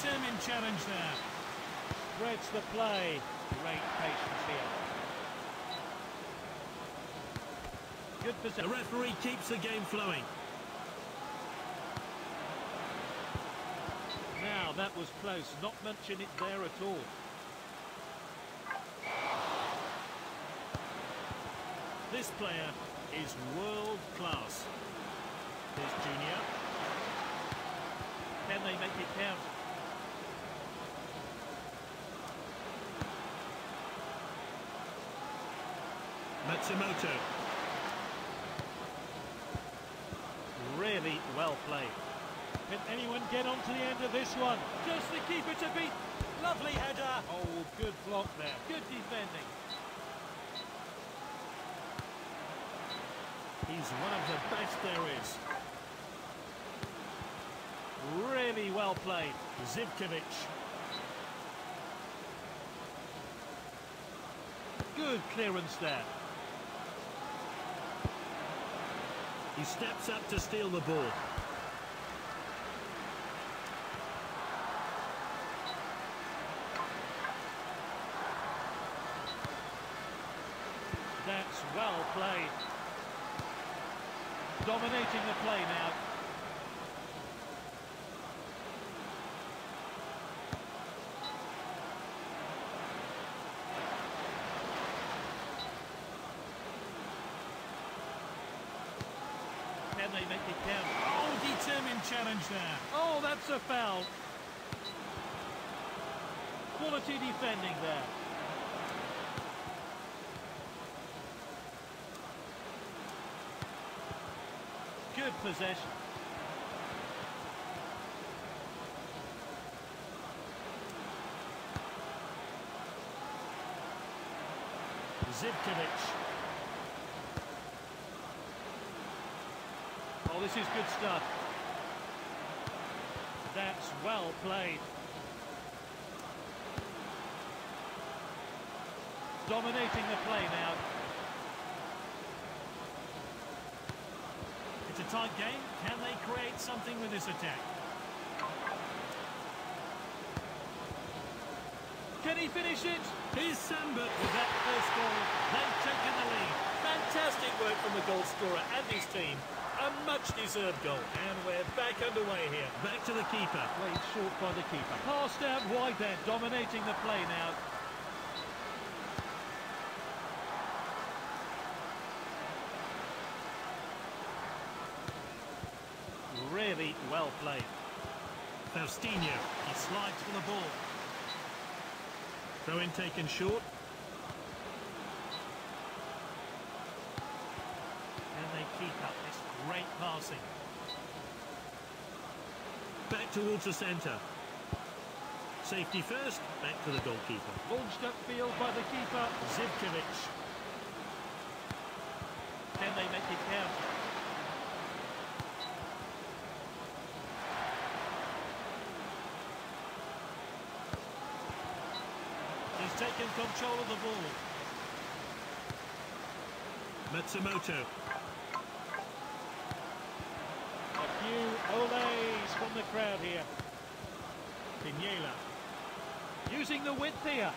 determined challenge there. Spreads the play. Great patience here. Good The referee keeps the game flowing. Now, that was close. Not mention it there at all. This player is world class. Here's Junior. Can they make it count? Matsumoto. Really well played. Can anyone get on to the end of this one? Just the keeper to beat. Lovely header. Oh, good block there. Good defending. He's one of the best there is. Really well played. Zivkovic. Good clearance there. He steps up to steal the ball. That's well played. Dominating the play now. Can they make it count? Oh, determined challenge there. Oh, that's a foul. Quality defending there. Good possession. Zivkovic. Oh, this is good stuff. That's well played. Dominating the play now. It's a tight game. Can they create something with this attack? Can he finish it? Here's Samba. With that first goal, They've taken the lead. fantastic work from the goal scorer and his team. A much-deserved goal. And we're back underway here. Back to the keeper. Played short by the keeper. Passed out wide there, dominating the play now. Really well played. Faustino. He slides for the ball. Throw in taken short. Can they keep up this great passing? Back towards the centre. Safety first. Back to the goalkeeper. Launched upfield by the keeper. Zivkovic. Can they make it count? He's taken control of the ball. Matsumoto. Olays from the crowd here. Piniela. Using the width here.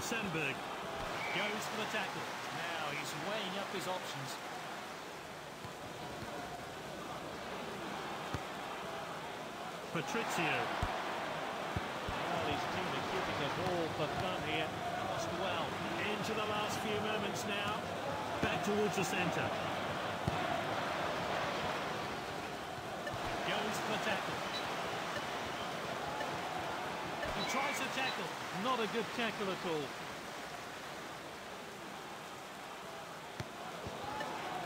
Sandberg. Goes for the tackle. Now he's weighing up his options. Patrizio. Well, his team are keeping the ball for fun here. Passed well. Into the last few moments now. Back towards the centre. Goes for the tackle. He tries to tackle. Not a good tackle at all.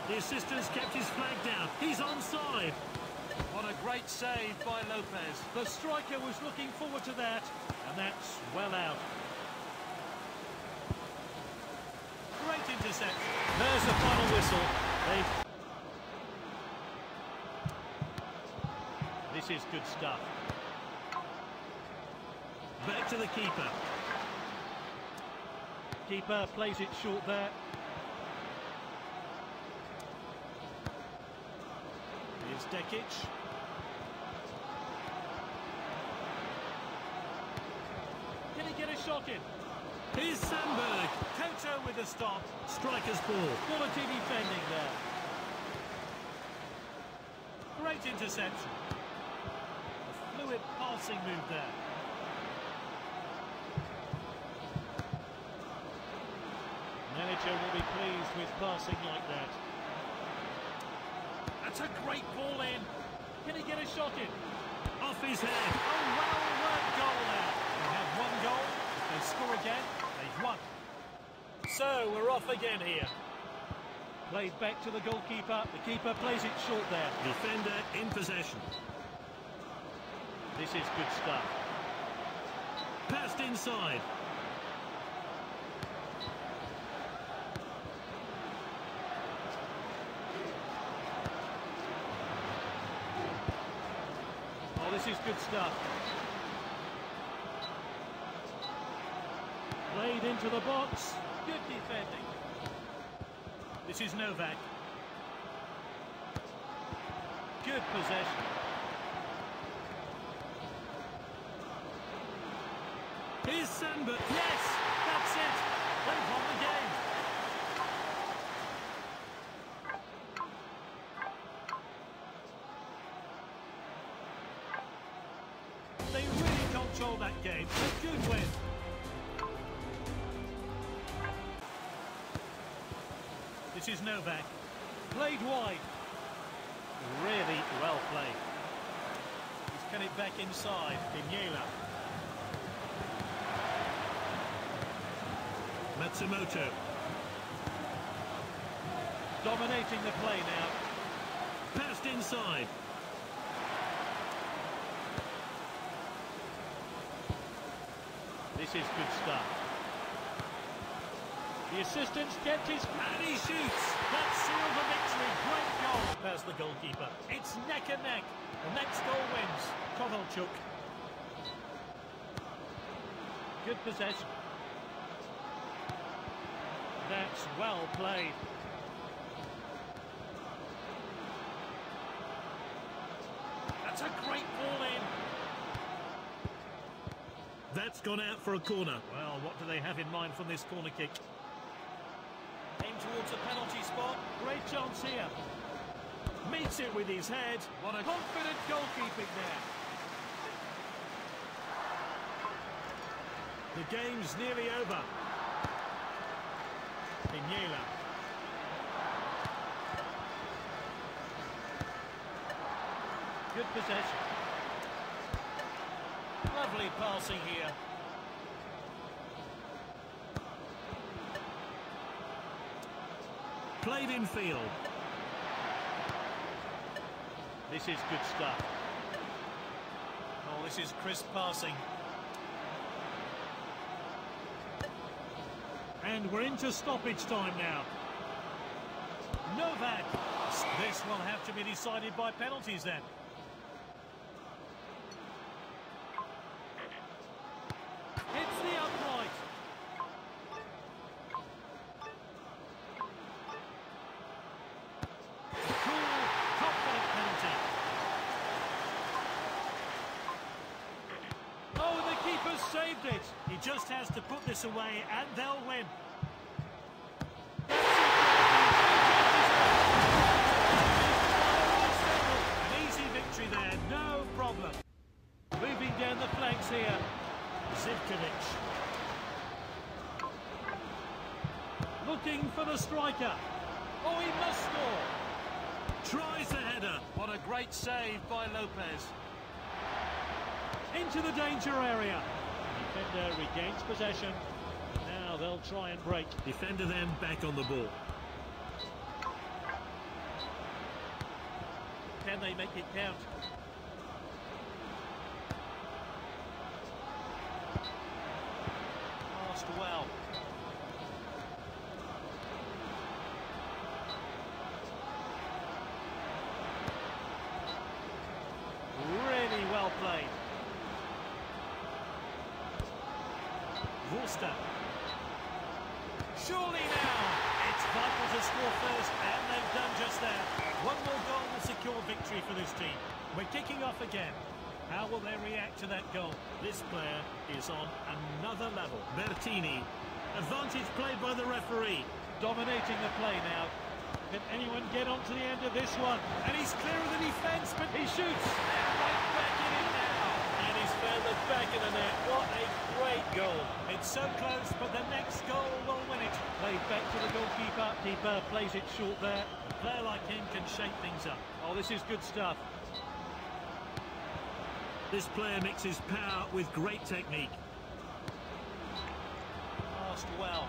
The assistant's kept his flag down. He's onside. What a great save by Lopez. The striker was looking forward to that, and that's well out. There's the final whistle. They... This is good stuff. Back to the keeper. Keeper plays it short there. It's Dekic. Can he get a shot in? Here's Sandberg. Toto with the stop. Striker's ball. Quality defending there. Great interception. A fluid passing move there. Manager will be pleased with passing like that. That's a great ball in. Can he get a shot in? Off his head. A well-worked goal there. They have one goal. They score again, they've. So, we're off again here. Played back to the goalkeeper. The keeper plays it short there. Defender in possession. This is good stuff. Passed inside. Oh, this is good stuff. Played into the box. Good defending. This is Novak. Good possession. Here's Sandberg. Yes, that's it. They've won the is Novak. Played wide. Really well played. He's cut it back inside. Vignela. Matsumoto. Dominating the play now. Passed inside. This is good stuff. The assistants kept his... And he shoots. That sealed the victory. Great goal. Past the goalkeeper. It's neck and neck. The next goal wins. Kovalchuk. Good possession. That's well played. That's a great ball in. That's gone out for a corner. Well, what do they have in mind from this corner kick? Aim towards a penalty spot. Great chance here. Meets it with his head. What a confident goalkeeping there. The game's nearly over. Vignela. Good possession. Lovely passing here. Played in field. This is good stuff. Oh, this is crisp passing. And we're into stoppage time now. Novak. This will have to be decided by penalties then. It's the upright. Cool, confident penalty. Oh, the keeper saved it. He just has to put this away and they'll win. An easy victory there, no problem. Moving down the flanks here. Zivkovic. Looking for the striker. Oh, he must score. Tries the header. What a great save by Lopez. Into the danger area. Defender regains possession. Now they'll try and break. Defender then back on the ball. Can they make it count? Passed well. Really well played. Worcester. Surely now! It's vital to score first, and they've done just that. One more goal will secure victory for this team. We're kicking off again. How will they react to that goal? This player is on another level. Bertini. Advantage played by the referee. Dominating the play now. Can anyone get onto the end of this one? And he's clear of the defence, but he shoots. And right back in it now. And he's found the back of the net. What a great goal. It's so close, but the next goal will win it. Played back to the goalkeeper. Keeper plays it short there. A player like him can shape things up. Oh, this is good stuff. This player mixes power with great technique. Passed well.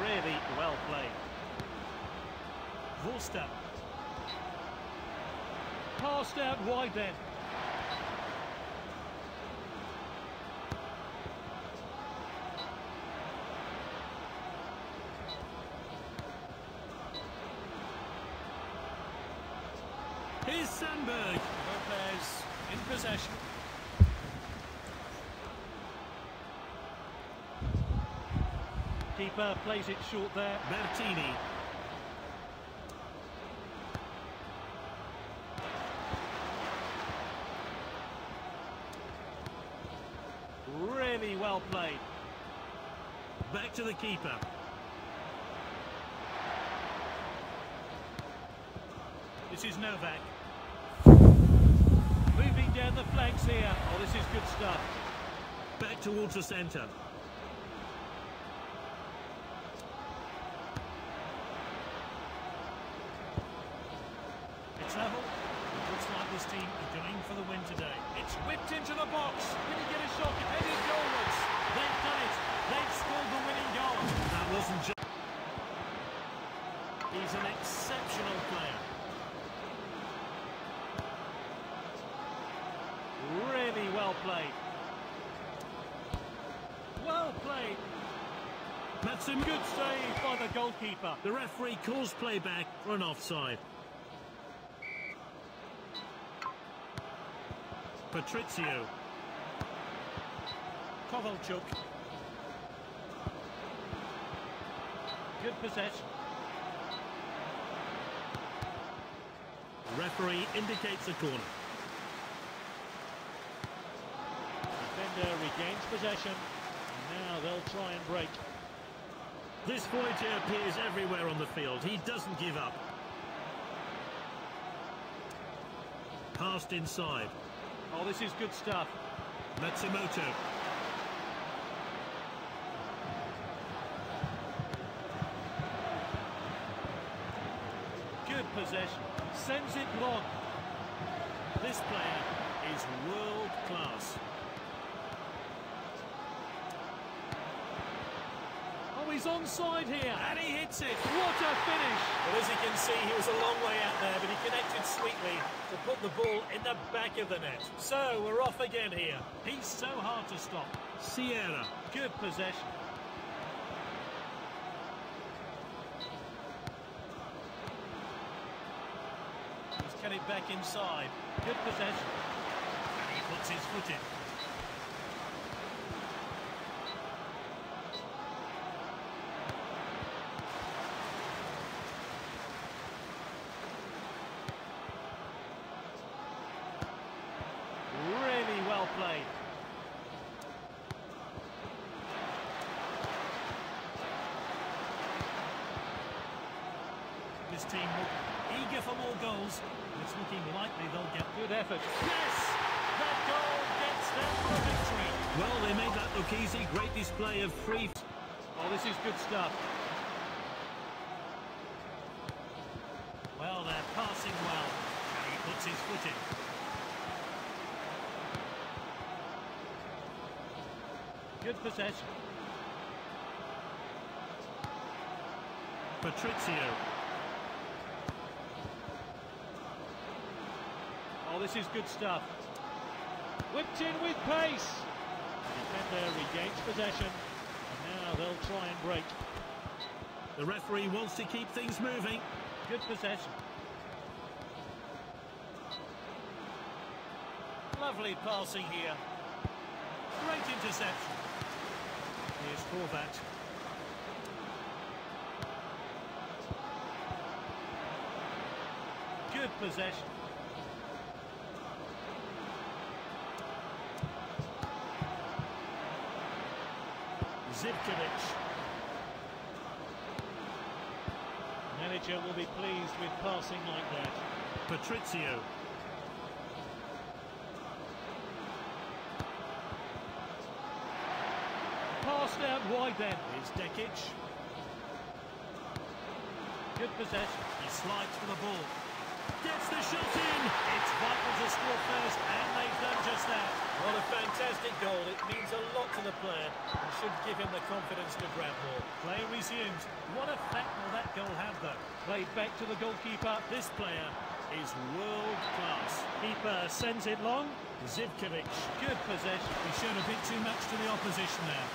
Really well played. Vorster. Passed out wide then. Here's Sandberg. Lopez in possession. Keeper plays it short there. Bertini. Really well played. Back to the keeper. This is Novak. Moving down the flanks here. Oh, this is good stuff. Back towards the centre. It's level. It looks like this team are going for the win today. It's whipped into the box. Can he get a shot? Headed goalwards. They've done it. They've scored the winning goal. That wasn't just... He's an exceptional player. Really well played. Well played. Matsum Good save by the goalkeeper. The referee calls playback for an offside. Patrizio. Kovalchuk. Good possession. Referee indicates a corner. Defender regains possession. And now they'll try and break. This Voyager appears everywhere on the field. He doesn't give up. Passed inside. Oh, this is good stuff. Matsumoto. Good possession. Sends it long. This player is world class. He's onside here. And he hits it. What a finish. Well, as you can see, he was a long way out there, but he connected sweetly to put the ball in the back of the net. So, we're off again here. He's so hard to stop. Sierra. Good possession. He's get it back inside. Good possession. And he puts his foot in. Really well played. This team look eager for more goals. It's looking likely they'll get Good effort. Yes! That goal gets them for a victory. Well, they made that look easy. Great display of free. Oh, this is good stuff. Well, they're passing well. And he puts his foot in. Good possession. Patrizio. This is good stuff. Whipped in with pace. The defender regains possession. And now they'll try and break. The referee wants to keep things moving. Good possession. Lovely passing here. Great interception. Here's Horvat. Good possession. Zivkovic. Manager will be pleased with passing like that. Patricio. Passed out wide then. Here's Dekic. Good possession. He slides for the ball. Gets the shot in. It's vital to score first, and they've done just that. What a fantastic goal. It means a lot to the player and should give him the confidence to grab more. Play resumes. What effect will that goal have, though? Played back to the goalkeeper. This player is world class. Keeper sends it long. Zivkovic. Good possession. He showed a bit too much to the opposition there.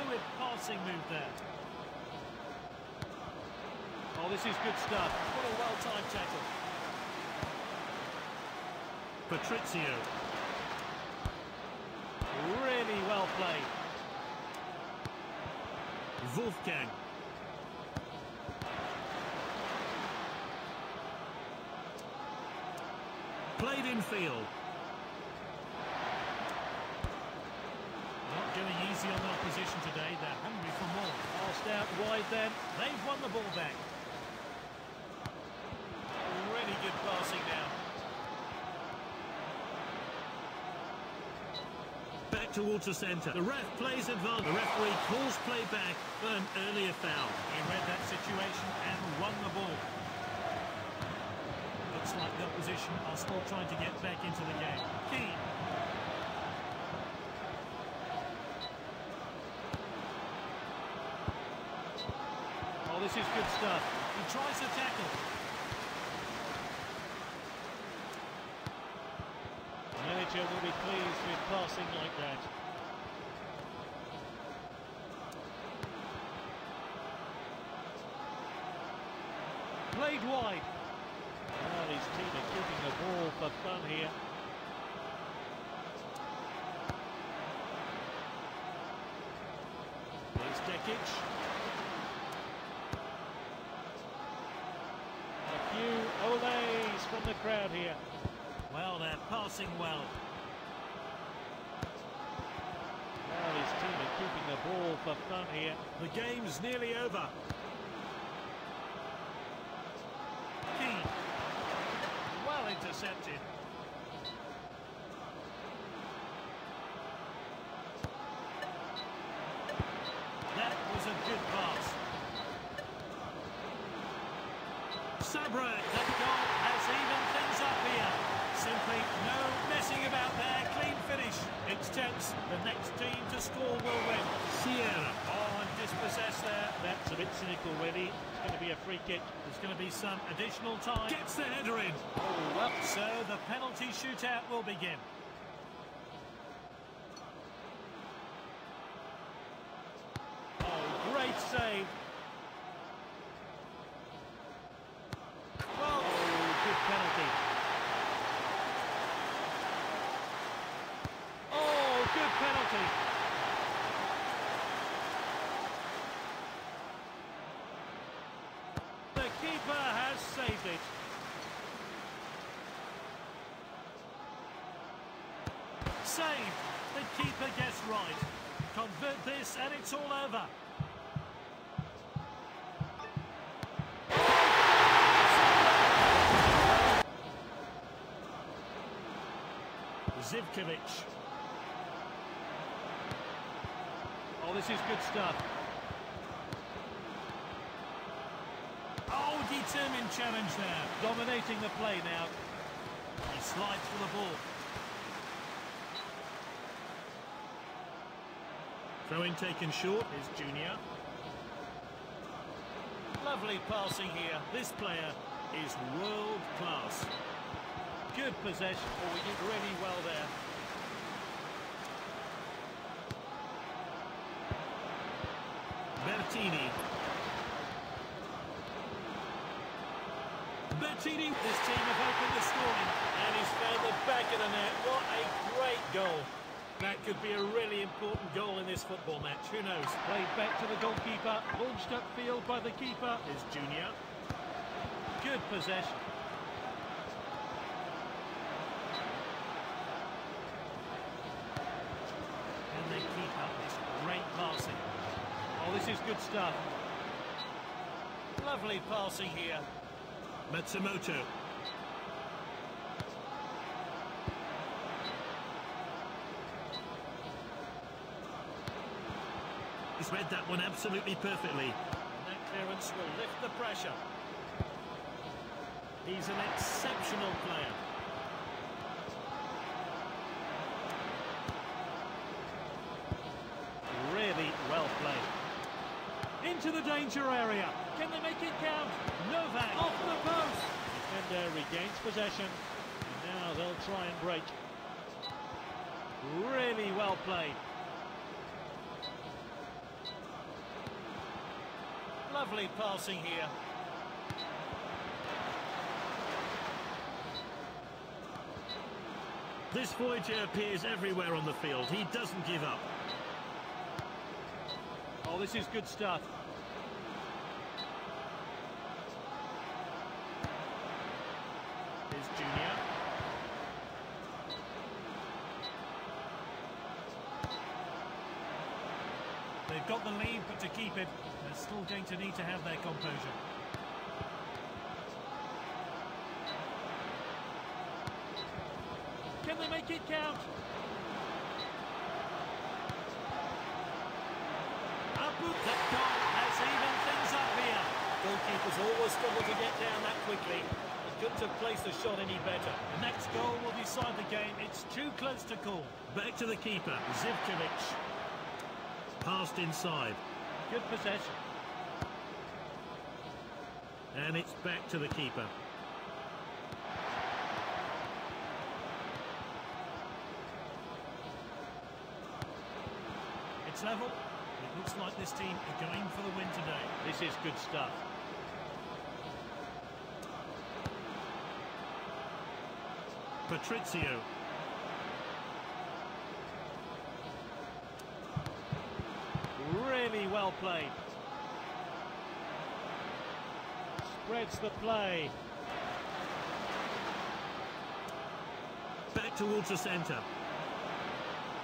Fluid passing move there. Oh, this is good stuff. What a well-timed tackle. Patricio. Really well played. Wolfgang. Played in field. Not going easy on the opposition today. They're hungry for more. Passed out wide then. They've won the ball back. Good passing now. Back towards the centre. The ref plays advantage. The referee calls play back for an earlier foul. He read that situation and won the ball. Looks like the opposition are still trying to get back into the game. Keane. Oh, this is good stuff. He tries to tackle. The manager will be pleased with passing like that. Played wide. Well, his team are keeping the ball for fun here. Here's Dekic. A few olays from the crowd here. Well, they're passing. Well, his team are keeping the ball for fun here. The game's nearly over. Keane. Well intercepted. That was a good pass. Sabra. That goal has evened things up here. Simply no messing about there. Clean finish. It's tense. The next team to score will win. Sierra. Oh, and dispossessed there. That's a bit cynical, really. It's going to be a free kick. There's going to be some additional time. Gets the header in. Oh, well. So the penalty shootout will begin. Oh, great save. Well, oh, good penalty. Oh, good penalty. Keeper has saved it. Saved. The keeper gets right. Convert this and it's all over. Zivkovic. Oh, this is good stuff. Oh, determined challenge there. Dominating the play now. He slides for the ball. Throw-in taken short is Junior. Lovely passing here. This player is world class. Good possession. Oh, he did really well there. Bertini. Bertini. This team have opened the scoring. And he's found the back of the net. What a great goal. That could be a really important goal in this football match. Who knows? Played back to the goalkeeper. Launched upfield by the keeper. Is Junior. Good possession. Can they keep up this great passing? Oh, this is good stuff. Lovely passing here. Matsumoto. He's read that one absolutely perfectly. And that clearance will lift the pressure. He's an exceptional player. Really well played. Into the danger area. Can they make it count? Novak off the post. Defender regains possession. And now they'll try and break. Really well played. Lovely passing here. This Voyager appears everywhere on the field. He doesn't give up. Oh, this is good stuff. Here's Junior. They've got the lead, but to keep it, they're still going to need to have their composure. Can they make it count? Abu that goal has evened things up here. Goalkeepers always struggle to get down that quickly. He couldn't have placed the shot any better. The next goal will decide the game. It's too close to call. Back to the keeper, Zivkovic. Passed inside. Good possession. And it's back to the keeper. It's level. It looks like this team are going for the win today. This is good stuff. Patrizio. Really well played. Spreads the play. Back towards the centre.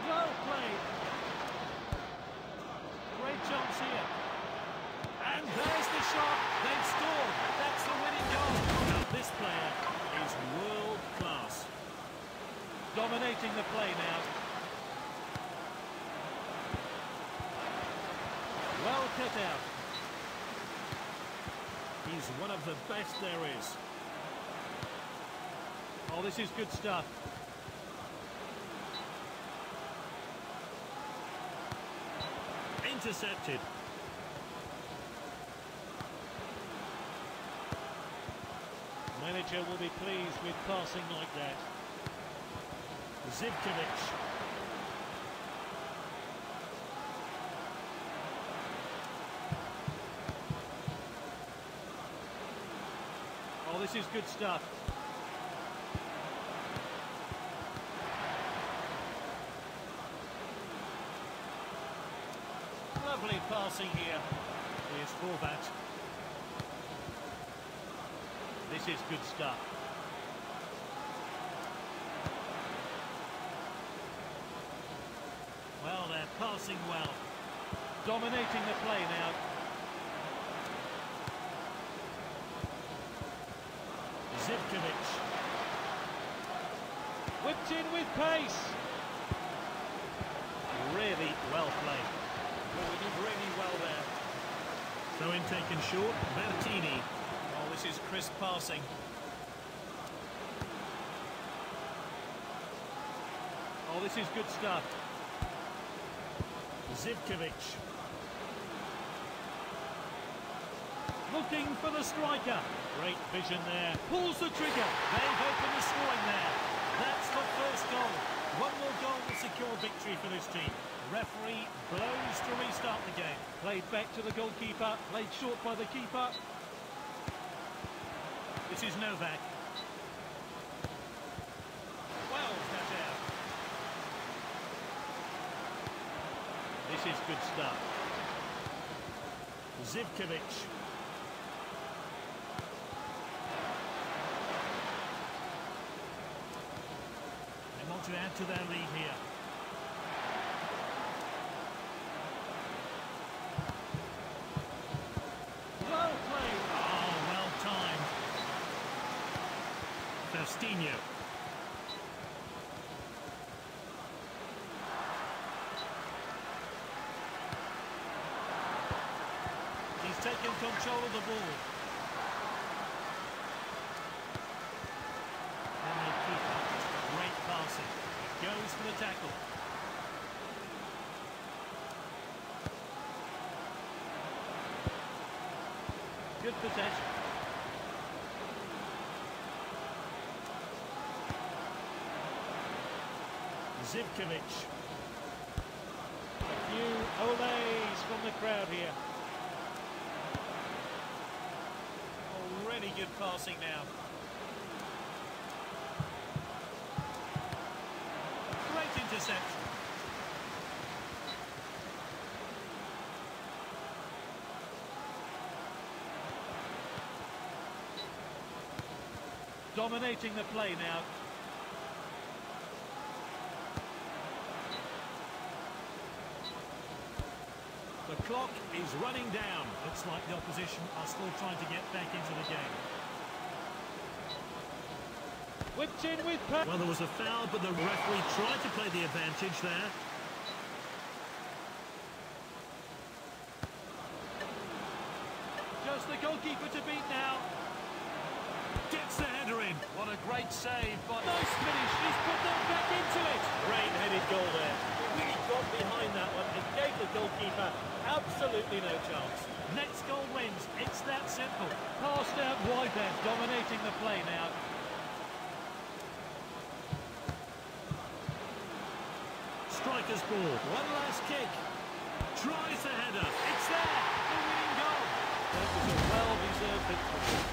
Well played. Great chance here. And there's the shot. They've scored. That's the winning goal. Now, this player is world class. Dominating the play now. Cut out. He's one of the best there is. Oh, this is good stuff. Intercepted. Manager will be pleased with passing like that. Zivkovic. Oh, this is good stuff. Lovely passing here. Here's Forbat. This is good stuff. Well, they're passing well. Dominating the play now. Zivkovic. Whipped in with pace. Really well played. Well, we did really well there. Throw in taken short. Bertini. Oh, this is crisp passing. Oh, this is good stuff. Zivkovic. Looking for the striker. Great vision there. Pulls the trigger. They've opened the scoring there. That's the first goal. One more goal will secure victory for this team. Referee blows to restart the game. Played back to the goalkeeper. Played short by the keeper. This is Novak. This is good stuff. Zivkovic. to add to their lead here. Well played. Oh, well timed. Faustino. He's taken control of the ball. And they keep up. Great passing. Goes for the tackle. Good possession. Zivkovic. A few olays from the crowd here. Already good passing now. Great interception. Dominating the play now. The clock is running down. Looks like the opposition are still trying to get back into the game. Whipped in with. Well, there was a foul, but the referee tried to play the advantage there. Just the goalkeeper to beat now. Gets the header in. What a great save by... Nice finish. He's put them back into it. Great headed goal there. Really got behind that one and gave the goalkeeper absolutely no chance. Next goal wins. It's that simple. Passed out wide there, dominating the play now. Striker's ball. One last kick. Tries the header. It's there. The winning goal. That was a well-deserved victory.